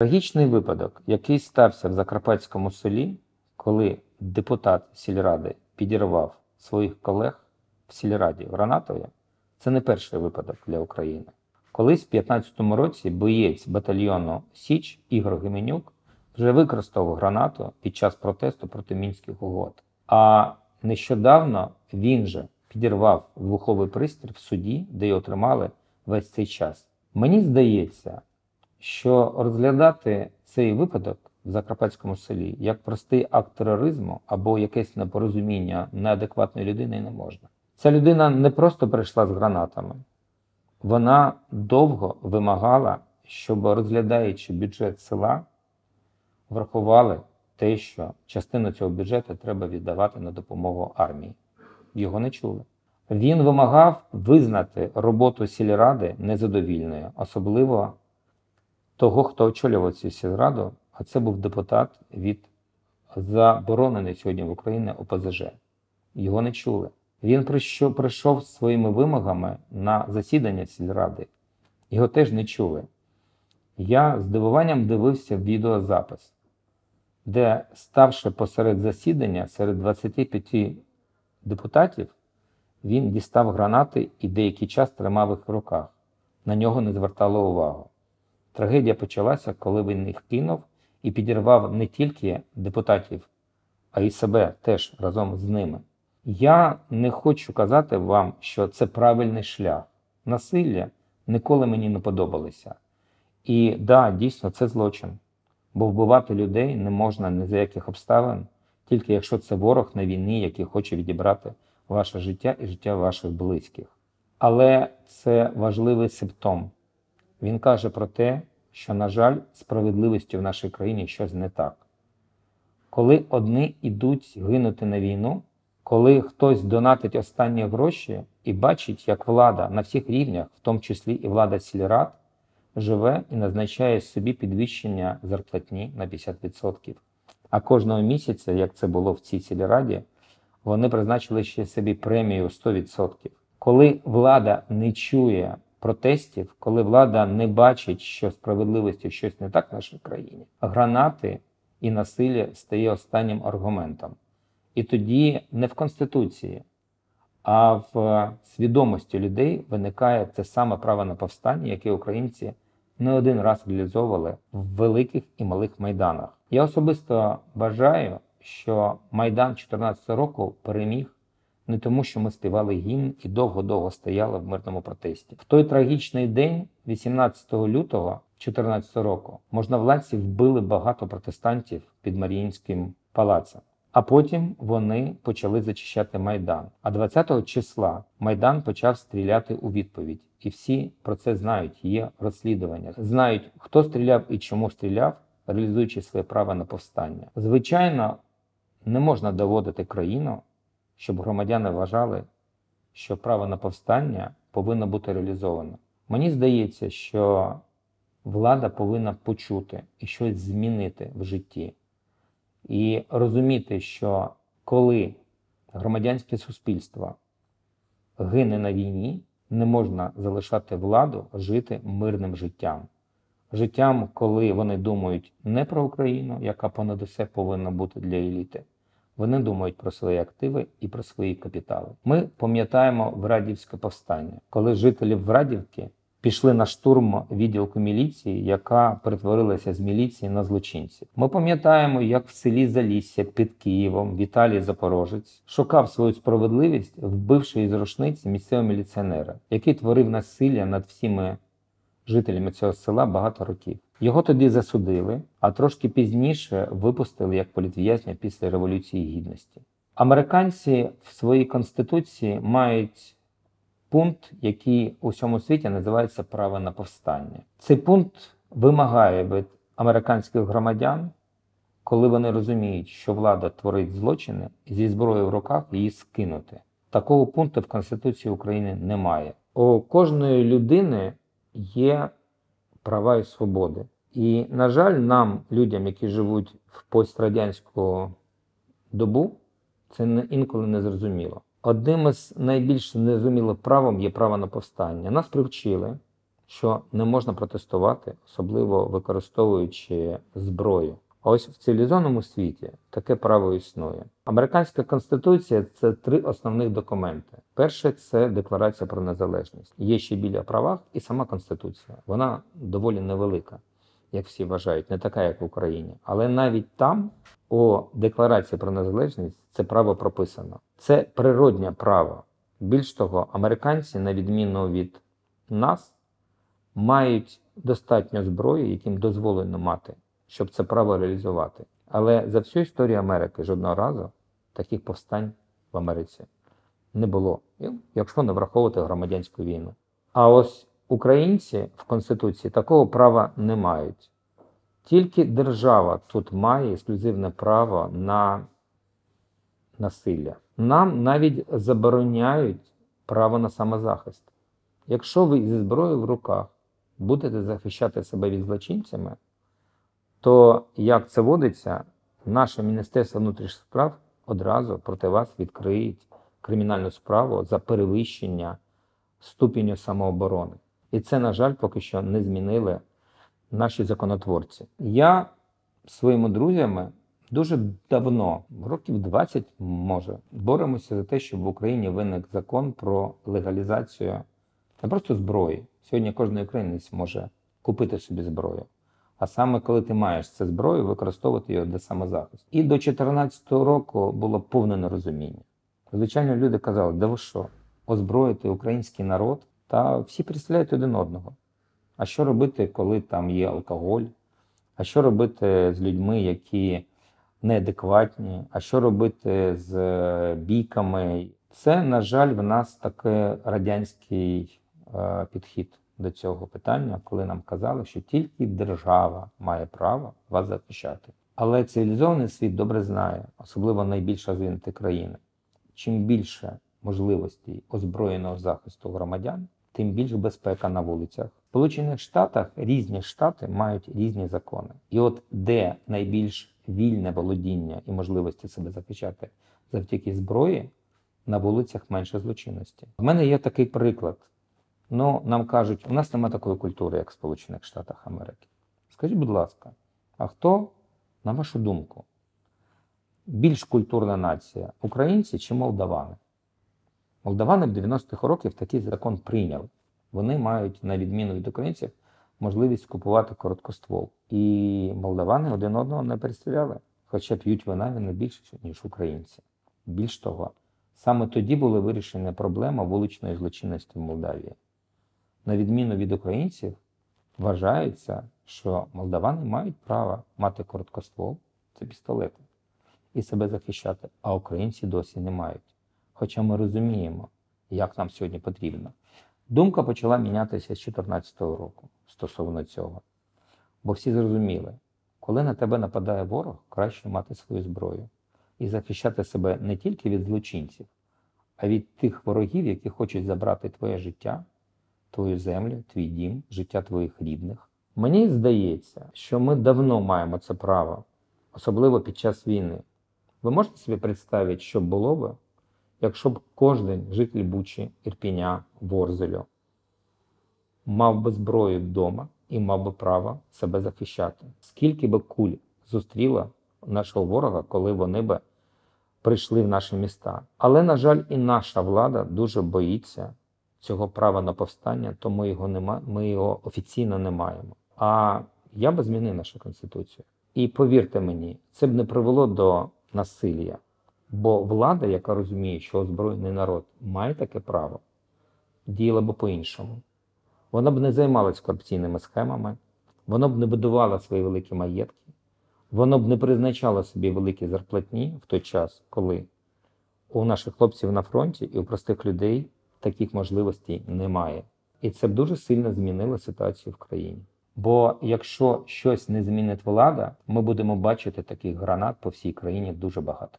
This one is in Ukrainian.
Трагічний випадок, який стався в Закарпатському селі, коли депутат сільради підірвав своїх колег в сільраді Гранатові, це не перший випадок для України. Колись в 2015 році боєць батальйону Січ Ігор Геменюк вже використовував гранату під час протесту проти мінських угод. А нещодавно він же підірвав вибуховий пристрій в суді, де його тримали весь цей час. Мені здається, що розглядати цей випадок в Закарпатському селі як простий акт тероризму або якесь непорозуміння неадекватної людини не можна. Ця людина не просто прийшла з гранатами, вона довго вимагала, щоб розглядаючи бюджет села, врахували те, що частину цього бюджету треба віддавати на допомогу армії. Його не чули. Він вимагав визнати роботу сільради незадовільною, особливо того, хто очолював цю сільраду, а це був депутат від заборонений сьогодні в Україні ОПЗЖ. Його не чули. Він прийшов, прийшов своїми вимогами на засідання сільради. Його теж не чули. Я з дивуванням дивився відеозапис, де, ставши посеред засідання серед 25 депутатів, він дістав гранати і деякий час тримав їх в руках. На нього не звертали увагу. Трагедія почалася, коли він їх кинув і підірвав не тільки депутатів, а й себе теж разом з ними. Я не хочу казати вам, що це правильний шлях. Насилля ніколи мені не подобалося. І да, дійсно, це злочин. Бо вбивати людей не можна ні за яких обставин, тільки якщо це ворог на війні, який хоче відібрати ваше життя і життя ваших близьких. Але це важливий симптом. Він каже про те, що, на жаль, справедливістю в нашій країні щось не так. Коли одні йдуть гинути на війну, коли хтось донатить останні гроші і бачить, як влада на всіх рівнях, в тому числі і влада сільрад, живе і назначає собі підвищення зарплатні на 50%. А кожного місяця, як це було в цій сільраді, вони призначили ще собі премію 100%. Коли влада не чує протестів, коли влада не бачить, що справедливості щось не так в нашій країні, гранати і насилля стає останнім аргументом. І тоді не в Конституції, а в свідомості людей виникає те саме право на повстання, яке українці не один раз реалізовували в великих і малих майданах. Я особисто бажаю, що Майдан 2014 року переміг не тому, що ми співали гімн і довго-довго стояли в мирному протесті. В той трагічний день, 18 лютого 2014 року, можновладці вбили багато протестантів під Маріїнським палацем. А потім вони почали зачищати Майдан. А 20 числа Майдан почав стріляти у відповідь. І всі про це знають. Є розслідування, знають, хто стріляв і чому стріляв, реалізуючи своє право на повстання. Звичайно, не можна доводити країну, щоб громадяни вважали, що право на повстання повинно бути реалізовано. Мені здається, що влада повинна почути і щось змінити в житті. І розуміти, що коли громадянське суспільство гине на війні, не можна залишати владу жити мирним життям. Життям, коли вони думають не про Україну, яка понад усе повинна бути для еліти. Вони думають про свої активи і про свої капітали. Ми пам'ятаємо Врадівське повстання, коли жителі Врадівки пішли на штурм відділку міліції, яка перетворилася з міліції на злочинців. Ми пам'ятаємо, як в селі Залісся під Києвом Віталій Запорожець шукав свою справедливість, вбивши із рушниці місцевого міліціонера, який творив насилля над всіми жителями цього села багато років. Його тоді засудили, а трошки пізніше випустили як політв'язня після Революції Гідності. Американці в своїй конституції мають пункт, який у всьому світі називається право на повстання. Цей пункт вимагає від американських громадян, коли вони розуміють, що влада творить злочини, зі зброєю в руках її скинути. Такого пункту в Конституції України немає. У кожної людини є права і свободи. І, на жаль, нам, людям, які живуть в пострадянську добу, це інколи не зрозуміло. Одним із найбільш незрозумілих правом є право на повстання. Нас привчили що не можна протестувати, особливо використовуючи зброю. Ось в цивілізованому світі таке право існує. Американська конституція це три основних документи. Перше це декларація про незалежність. Є ще біля правах і сама конституція. Вона доволі невелика, як всі вважають, не така, як в Україні. Але навіть там, у декларації про незалежність, це право прописано. Це природнє право. Більш того, американці, на відміну від нас, мають достатньо зброї, яким дозволено мати, щоб це право реалізувати. Але за всю історію Америки жодного разу таких повстань в Америці не було, якщо не враховувати громадянську війну. А ось українці в Конституції такого права не мають. Тільки держава тут має ексклюзивне право на насилля. Нам навіть забороняють право на самозахист. Якщо ви зі зброєю в руках будете захищати себе від злочинцями, то як це водиться, наше Міністерство внутрішніх справ одразу проти вас відкриють кримінальну справу за перевищення ступеню самооборони. І це, на жаль, поки що не змінили наші законотворці. Я своїми друзями дуже давно, років 20 може, боремося за те, щоб в Україні виник закон про легалізацію не просто зброї. Сьогодні кожен українець може купити собі зброю. А саме коли ти маєш цю зброю, використовувати її для самозахисту. І до 2014 року було повне нерозуміння. Звичайно, люди казали, да ви що, озброїти український народ, та всі представляють один одного. А що робити, коли там є алкоголь? А що робити з людьми, які неадекватні? А що робити з е, бійками? Це, на жаль, в нас такий радянський е, підхід до цього питання, коли нам казали, що тільки держава має право вас захищати. Але цивілізований світ добре знає, особливо найбільш розвинуті країни. Чим більше можливостей озброєного захисту громадян, тим більш безпека на вулицях. В Сполучених Штатах різні штати мають різні закони. І от де найбільш вільне володіння і можливості себе захищати завдяки зброї, на вулицях менше злочинності. У мене є такий приклад. Ну, нам кажуть, у нас немає такої культури, як в Сполучених Штатах Америки. Скажіть, будь ласка, а хто, на вашу думку, більш культурна нація українці чи молдавани? Молдавани в 90-х років такий закон прийняли. Вони мають, на відміну від українців, можливість купувати короткоствол. І молдавани один одного не перестріляли, хоча п'ють вина не більше, ніж українці. Більш того, саме тоді була вирішена проблема вуличної злочинності в Молдавії. На відміну від українців, вважається, що молдавани мають право мати короткоствол, це пістолети, і себе захищати, а українці досі не мають. Хоча ми розуміємо, як нам сьогодні потрібно. Думка почала мінятися з 2014 року стосовно цього. Бо всі зрозуміли, коли на тебе нападає ворог, краще мати свою зброю і захищати себе не тільки від злочинців, а від тих ворогів, які хочуть забрати твоє життя, твою землю, твій дім, життя твоїх рідних. Мені здається, що ми давно маємо це право, особливо під час війни. Ви можете собі представити, що було би? якщо б кожен житель Бучі, Ірпіня, Ворзелю мав би зброю вдома і мав би право себе захищати. Скільки би куль зустріла нашого ворога, коли вони би прийшли в наші міста. Але, на жаль, і наша влада дуже боїться цього права на повстання, тому його нема, ми його офіційно не маємо. А я би змінив нашу конституцію. І повірте мені, це б не привело до насилля. Бо влада, яка розуміє, що озброєний народ має таке право, діяла б по-іншому. Вона б не займалась корупційними схемами, вона б не будувала свої великі маєтки, воно б не призначало собі великі зарплатні в той час, коли у наших хлопців на фронті і у простих людей таких можливостей немає. І це б дуже сильно змінило ситуацію в країні. Бо якщо щось не змінить влада, ми будемо бачити таких гранат по всій країні дуже багато.